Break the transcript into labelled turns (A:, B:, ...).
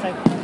A: 最高。